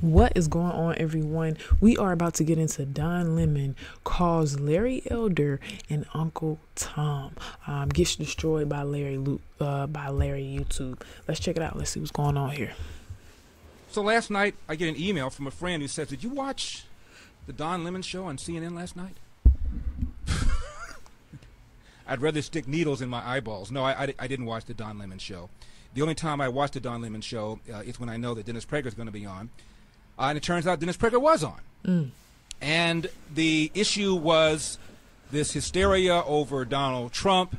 What is going on, everyone? We are about to get into Don Lemon calls Larry Elder and Uncle Tom um, gets destroyed by Larry Lu- uh, by Larry YouTube. Let's check it out. Let's see what's going on here. So last night, I get an email from a friend who says, "Did you watch the Don Lemon show on CNN last night?" I'd rather stick needles in my eyeballs. No, I, I, I, didn't watch the Don Lemon show. The only time I watch the Don Lemon show uh, is when I know that Dennis Prager is going to be on. Uh, and it turns out Dennis Prager was on. Mm. And the issue was this hysteria over Donald Trump.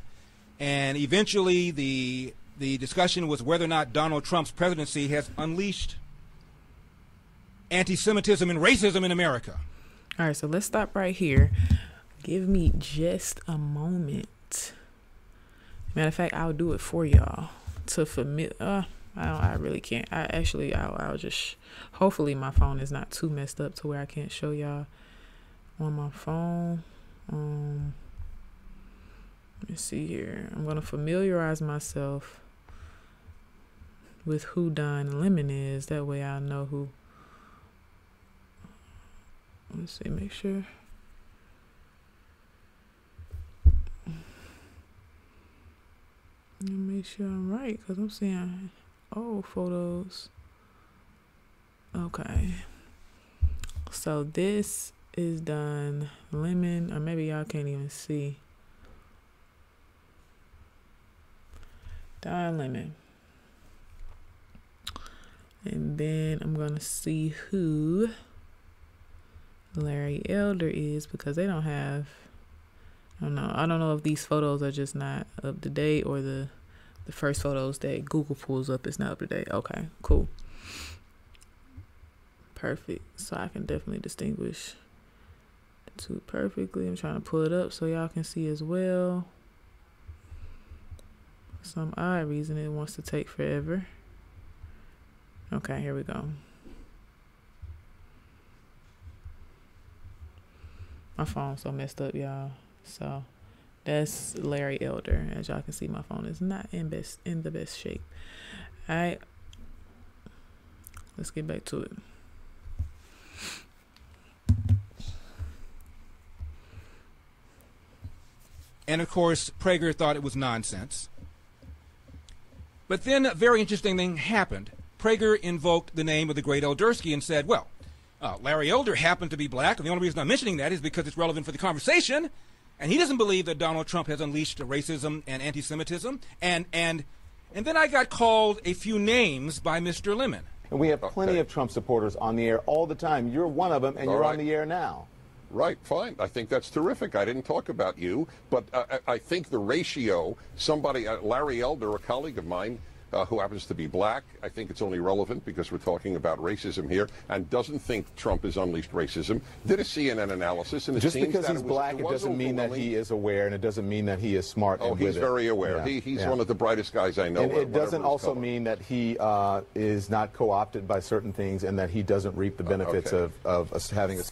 And eventually the, the discussion was whether or not Donald Trump's presidency has unleashed anti Semitism and racism in America. All right, so let's stop right here. Give me just a moment. Matter of fact, I'll do it for y'all to familiar. Uh, I don't, I really can't. I actually I'll, I'll just hopefully my phone is not too messed up to where I can't show y'all on my phone. Um let's see here. I'm gonna familiarize myself with who Don Lemon is. That way I'll know who let's see, make sure. Let me Make sure I'm right because I'm seeing old photos. Okay. So this is Don lemon, or maybe y'all can't even see. Don lemon. And then I'm going to see who Larry Elder is because they don't have I don't know. I don't know if these photos are just not up to date or the the first photos that Google pulls up is not up to date. Okay, cool. Perfect. So I can definitely distinguish the two perfectly. I'm trying to pull it up so y'all can see as well. For some odd reason it wants to take forever. Okay, here we go. My phone's so messed up, y'all. So that's Larry Elder. As y'all can see, my phone is not in best in the best shape. All right, let's get back to it. And of course, Prager thought it was nonsense. But then a very interesting thing happened. Prager invoked the name of the great Eldersky and said, well, uh, Larry Elder happened to be black, and the only reason I'm mentioning that is because it's relevant for the conversation. And he doesn't believe that Donald Trump has unleashed racism and anti-Semitism. And and and then I got called a few names by Mr. Lemon. And we have plenty okay. of Trump supporters on the air all the time. You're one of them, and all you're right. on the air now. Right, fine. I think that's terrific. I didn't talk about you, but uh, I think the ratio, somebody, uh, Larry Elder, a colleague of mine, uh, who happens to be black. I think it's only relevant because we're talking about racism here, and doesn't think Trump has unleashed racism. Did a CNN analysis, and just because he's it was, black, it, it doesn't mean that he is aware, and it doesn't mean that he is smart. Oh, he's very aware. Yeah. He, he's yeah. one of the brightest guys I know. And it doesn't also mean that he uh, is not co-opted by certain things, and that he doesn't reap the benefits okay. of, of having a.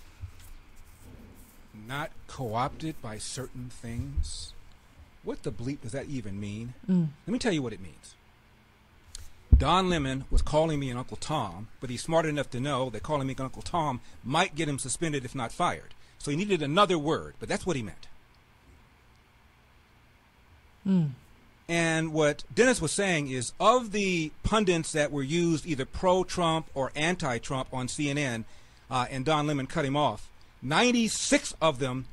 Not co-opted by certain things. What the bleep does that even mean? Mm. Let me tell you what it means. Don Lemon was calling me an Uncle Tom, but he's smart enough to know that calling me an Uncle Tom might get him suspended if not fired. So he needed another word, but that's what he meant. Mm. And what Dennis was saying is of the pundits that were used either pro Trump or anti Trump on CNN, uh, and Don Lemon cut him off, 96 of them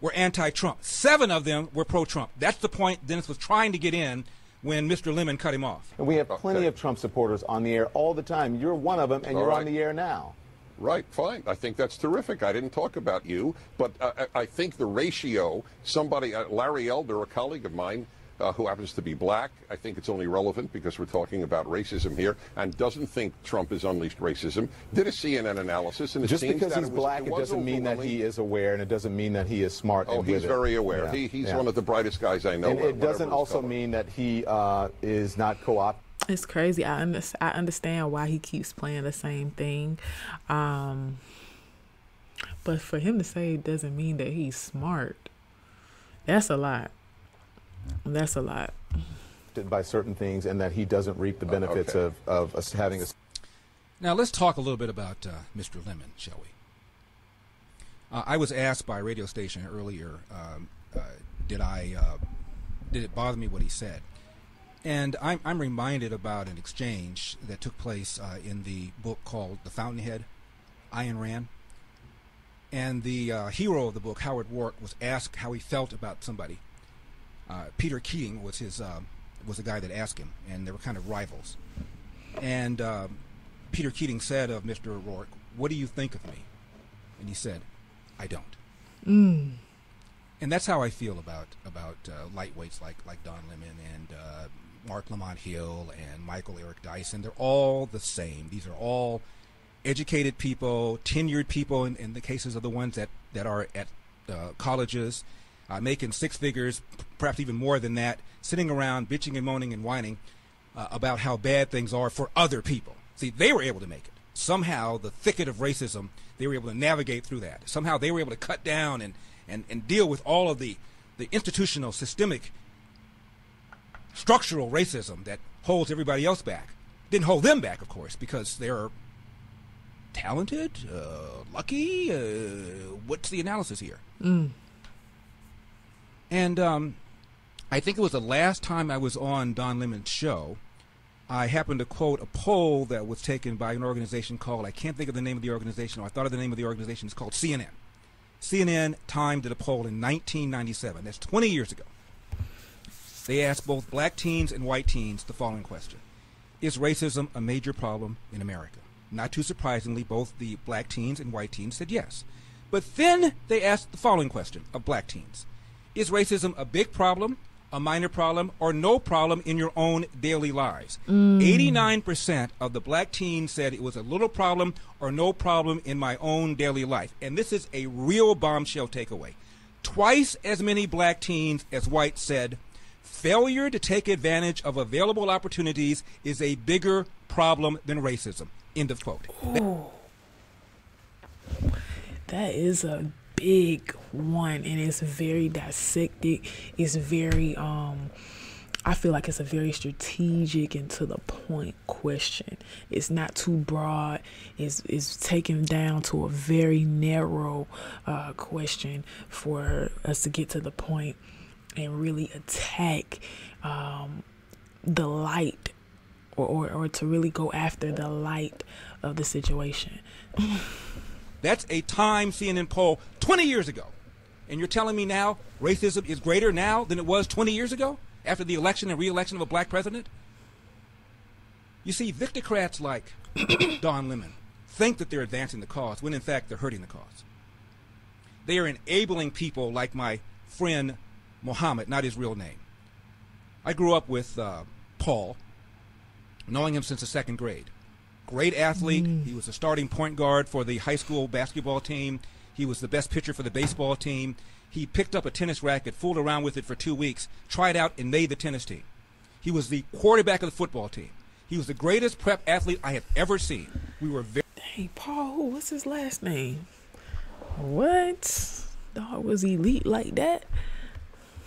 were anti Trump. Seven of them were pro Trump. That's the point Dennis was trying to get in when Mr. Lemon cut him off. And we have plenty okay. of Trump supporters on the air all the time. You're one of them, and all you're right. on the air now. Right, fine. I think that's terrific. I didn't talk about you, but uh, I think the ratio, somebody, uh, Larry Elder, a colleague of mine, uh, who happens to be black. I think it's only relevant because we're talking about racism here, and doesn't think Trump has unleashed racism. Did a CNN analysis, and it just because he's it was, black, it, it doesn't mean that he is aware, and it doesn't mean that he is smart. Oh, he's very it. aware. Yeah. He, he's yeah. one of the brightest guys I know. And it doesn't also color. mean that he uh, is not co-op. It's crazy. I, under- I understand why he keeps playing the same thing. Um, but for him to say it doesn't mean that he's smart. That's a lot. That's a lot. By certain things, and that he doesn't reap the benefits okay. of, of us having a. Now let's talk a little bit about uh, Mr. Lemon, shall we? Uh, I was asked by a radio station earlier, um, uh, did I uh, did it bother me what he said? And I'm, I'm reminded about an exchange that took place uh, in the book called The Fountainhead, Ayn Rand. And the uh, hero of the book, Howard Roark, was asked how he felt about somebody. Uh, Peter Keating was his um, was the guy that asked him, and they were kind of rivals. And um, Peter Keating said of Mr. O'Rourke, "What do you think of me?" And he said, "I don't." Mm. And that's how I feel about about uh, lightweights like like Don Lemon and uh, Marc Lamont Hill and Michael Eric Dyson. They're all the same. These are all educated people, tenured people in, in the cases of the ones that, that are at uh, colleges, uh, making six figures, perhaps even more than that, sitting around bitching and moaning and whining uh, about how bad things are for other people. See, they were able to make it. Somehow, the thicket of racism, they were able to navigate through that. Somehow, they were able to cut down and, and, and deal with all of the, the institutional, systemic, structural racism that holds everybody else back. Didn't hold them back, of course, because they're talented, uh, lucky. Uh, what's the analysis here? Mm. And um, I think it was the last time I was on Don Lemon's show. I happened to quote a poll that was taken by an organization called, I can't think of the name of the organization, or I thought of the name of the organization, it's called CNN. CNN Time did a poll in 1997. That's 20 years ago. They asked both black teens and white teens the following question Is racism a major problem in America? Not too surprisingly, both the black teens and white teens said yes. But then they asked the following question of black teens Is racism a big problem, a minor problem, or no problem in your own daily lives? Mm. 89% of the black teens said it was a little problem or no problem in my own daily life. And this is a real bombshell takeaway. Twice as many black teens as white said failure to take advantage of available opportunities is a bigger problem than racism. End of quote. That is a big one and it's very dissected. It's very um I feel like it's a very strategic and to the point question. It's not too broad. It's it's taken down to a very narrow uh, question for us to get to the point and really attack um, the light or, or, or to really go after the light of the situation. That's a Time CNN poll 20 years ago. And you're telling me now racism is greater now than it was 20 years ago after the election and re-election of a black president? You see, victicrats like Don Lemon think that they're advancing the cause when in fact they're hurting the cause. They are enabling people like my friend Muhammad, not his real name. I grew up with uh, Paul, knowing him since the second grade. Great athlete. Mm. He was a starting point guard for the high school basketball team. He was the best pitcher for the baseball team. He picked up a tennis racket, fooled around with it for two weeks, tried out, and made the tennis team. He was the quarterback of the football team. He was the greatest prep athlete I have ever seen. We were very. Hey, Paul, what's his last name? What? Dog was elite like that?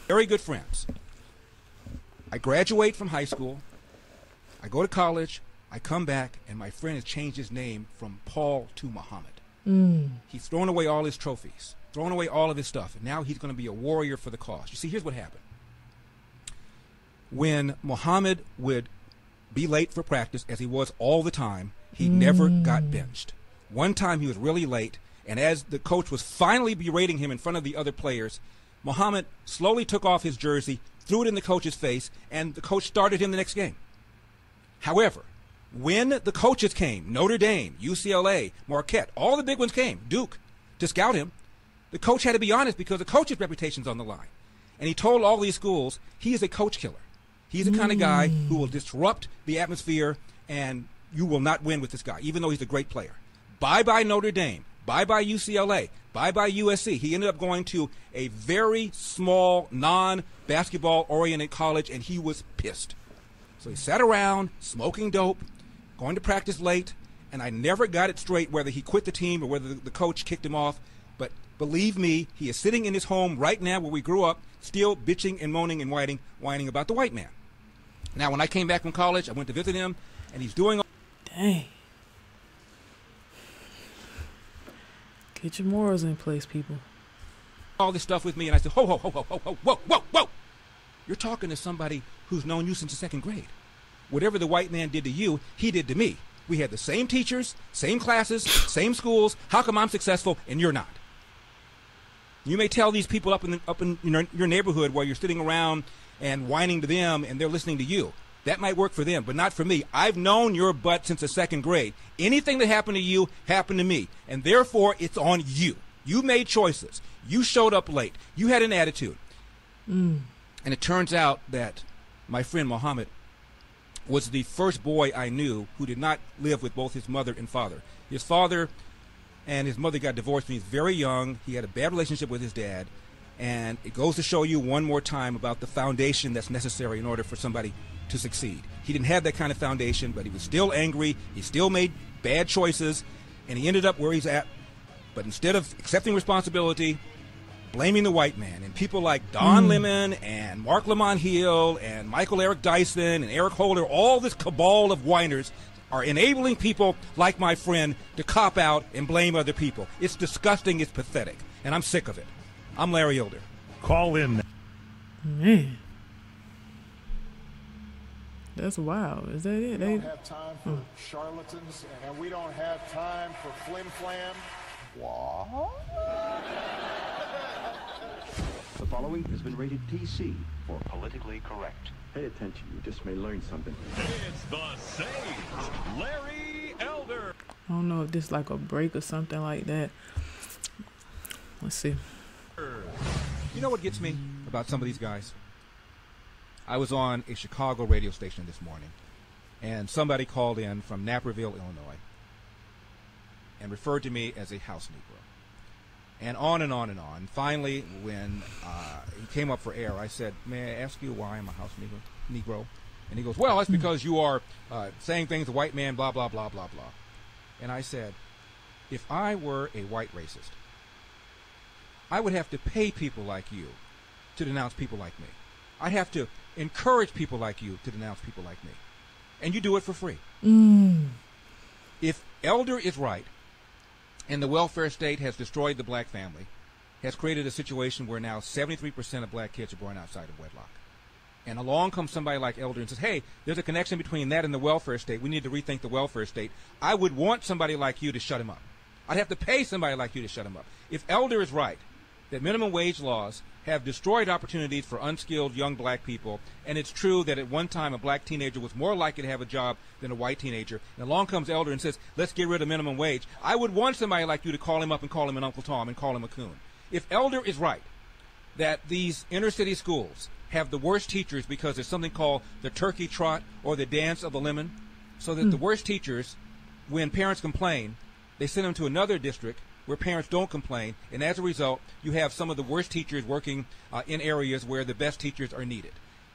very good friends. I graduate from high school. I go to college. I come back, and my friend has changed his name from Paul to Muhammad. Mm. He's thrown away all his trophies, thrown away all of his stuff, and now he's going to be a warrior for the cause. You see, here's what happened. When Muhammad would be late for practice, as he was all the time, he mm. never got benched. One time he was really late, and as the coach was finally berating him in front of the other players, Muhammad slowly took off his jersey, threw it in the coach's face, and the coach started him the next game. However, when the coaches came, Notre Dame, UCLA, Marquette, all the big ones came, Duke, to scout him, the coach had to be honest because the coach's reputation's on the line. And he told all these schools he is a coach killer. He's the kind of guy who will disrupt the atmosphere and you will not win with this guy, even though he's a great player. Bye bye Notre Dame. Bye bye UCLA. Bye bye USC. He ended up going to a very small, non basketball oriented college and he was pissed. So he sat around smoking dope, going to practice late, and I never got it straight whether he quit the team or whether the coach kicked him off. But believe me, he is sitting in his home right now where we grew up, still bitching and moaning and whining, whining about the white man. Now, when I came back from college, I went to visit him, and he's doing. Dang. Get your morals in place, people. All this stuff with me, and I said, ho, ho, ho, ho, ho, ho, whoa, whoa, whoa. You're talking to somebody who's known you since the second grade. Whatever the white man did to you, he did to me. We had the same teachers, same classes, same schools. How come I'm successful and you're not? You may tell these people up in the, up in your, your neighborhood while you're sitting around and whining to them, and they're listening to you. That might work for them, but not for me. I've known your butt since the second grade. Anything that happened to you happened to me, and therefore it's on you. You made choices. You showed up late. You had an attitude. Mm. And it turns out that my friend Mohammed was the first boy I knew who did not live with both his mother and father. His father and his mother got divorced when he was very young. He had a bad relationship with his dad. And it goes to show you one more time about the foundation that's necessary in order for somebody to succeed. He didn't have that kind of foundation, but he was still angry. He still made bad choices, and he ended up where he's at. But instead of accepting responsibility, blaming the white man, and people like Don mm. Lemon and Marc Lamont Hill and Michael Eric Dyson and Eric Holder, all this cabal of whiners are enabling people like my friend to cop out and blame other people. It's disgusting. It's pathetic. And I'm sick of it. I'm Larry Elder. Call in. Man. That's wild. Is that it? We don't have time for charlatans, and we don't have time for flim flam. What? The following has been rated PC for politically correct. Pay attention, you just may learn something. It's the Sage, Larry Elder. I don't know if this is like a break or something like that. Let's see. You know what gets me about some of these guys? I was on a Chicago radio station this morning, and somebody called in from Naperville, Illinois, and referred to me as a house Negro. And on and on and on. Finally, when uh, he came up for air, I said, May I ask you why I'm a house Negro? Negro? And he goes, Well, that's because you are uh, saying things, a white man, blah, blah, blah, blah, blah. And I said, If I were a white racist, I would have to pay people like you to denounce people like me. I'd have to encourage people like you to denounce people like me. And you do it for free. Mm. If Elder is right, and the welfare state has destroyed the black family, has created a situation where now 73% of black kids are born outside of wedlock. And along comes somebody like Elder and says, hey, there's a connection between that and the welfare state. We need to rethink the welfare state. I would want somebody like you to shut him up. I'd have to pay somebody like you to shut him up. If Elder is right, that minimum wage laws have destroyed opportunities for unskilled young black people. And it's true that at one time a black teenager was more likely to have a job than a white teenager. And along comes Elder and says, let's get rid of minimum wage. I would want somebody like you to call him up and call him an Uncle Tom and call him a coon. If Elder is right, that these inner city schools have the worst teachers because there's something called the turkey trot or the dance of the lemon, so that mm. the worst teachers, when parents complain, they send them to another district where parents don't complain, and as a result, you have some of the worst teachers working uh, in areas where the best teachers are needed.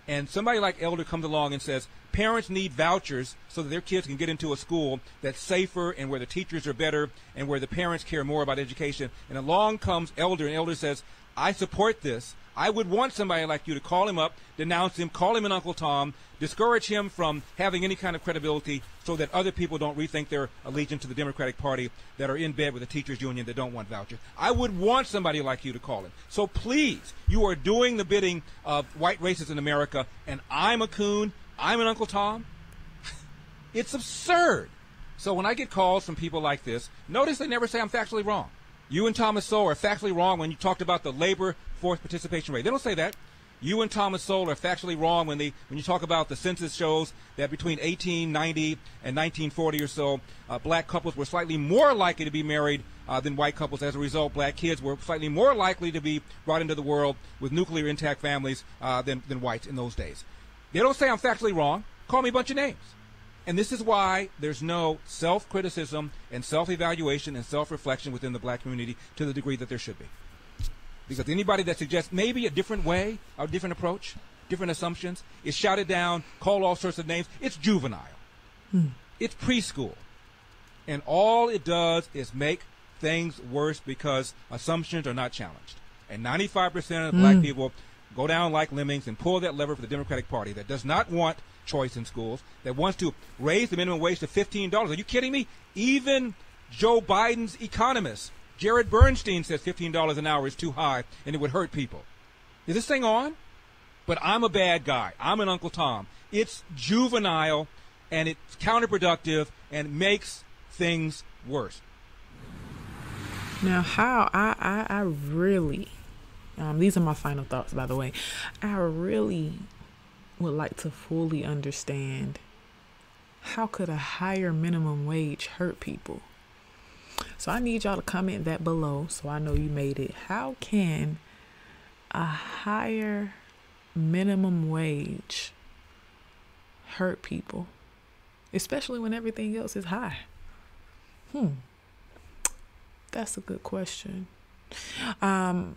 And somebody like Elder comes along and says, parents need vouchers so that their kids can get into a school that's safer and where the teachers are better and where the parents care more about education. And along comes Elder, and Elder says, I support this. I would want somebody like you to call him up, denounce him, call him an Uncle Tom, discourage him from having any kind of credibility so that other people don't rethink their allegiance to the Democratic Party that are in bed with the teachers union that don't want vouchers. I would want somebody like you to call him. So please, you are doing the bidding of white racists in America, and I'm a coon, I'm an Uncle Tom. it's absurd. So when I get calls from people like this, notice they never say I'm factually wrong. You and Thomas Sowell are factually wrong when you talked about the labor force participation rate. They don't say that. You and Thomas Sowell are factually wrong when they when you talk about the census shows that between 1890 and 1940 or so, uh, black couples were slightly more likely to be married uh, than white couples. As a result, black kids were slightly more likely to be brought into the world with nuclear intact families uh, than than whites in those days. They don't say I'm factually wrong. Call me a bunch of names. And this is why there's no self criticism and self evaluation and self reflection within the black community to the degree that there should be. Because anybody that suggests maybe a different way, a different approach, different assumptions, is shouted down, called all sorts of names. It's juvenile. Hmm. It's preschool. And all it does is make things worse because assumptions are not challenged. And 95% of black hmm. people go down like lemmings and pull that lever for the Democratic Party that does not want choice in schools, that wants to raise the minimum wage to $15. Are you kidding me? Even Joe Biden's economists Jared Bernstein says $15 an hour is too high and it would hurt people. Is this thing on? But I'm a bad guy. I'm an Uncle Tom. It's juvenile and it's counterproductive and makes things worse. Now, how I, I, I really, um, these are my final thoughts, by the way. I really would like to fully understand how could a higher minimum wage hurt people? So I need y'all to comment that below so I know you made it. How can a higher minimum wage hurt people? Especially when everything else is high. Hmm. That's a good question. Um,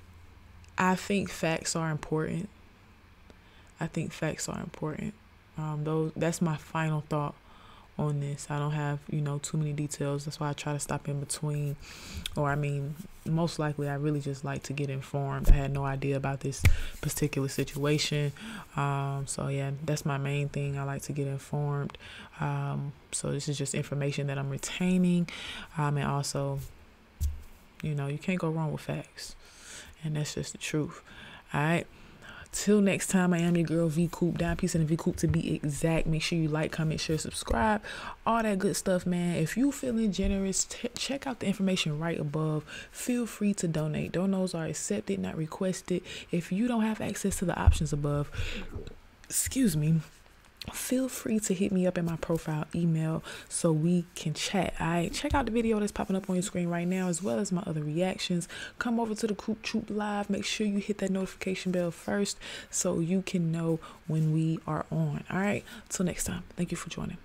I think facts are important. I think facts are important. Um, those that's my final thought on this. I don't have, you know, too many details. That's why I try to stop in between. Or I mean, most likely I really just like to get informed. I had no idea about this particular situation. Um, so yeah, that's my main thing. I like to get informed. Um, so this is just information that I'm retaining. Um, and also, you know, you can't go wrong with facts. And that's just the truth. All right. Till next time, I am your girl V Coop, down piece and V Coop to be exact. Make sure you like, comment, share, subscribe, all that good stuff, man. If you feeling generous, check out the information right above. Feel free to donate. Donos are accepted, not requested. If you don't have access to the options above, excuse me, feel free to hit me up in my profile email so we can chat. All right, check out the video that's popping up on your screen right now, as well as my other reactions. Come over to the Coop Troop Live. Make sure you hit that notification bell first so you can know when we are on. All right, till next time. Thank you for joining.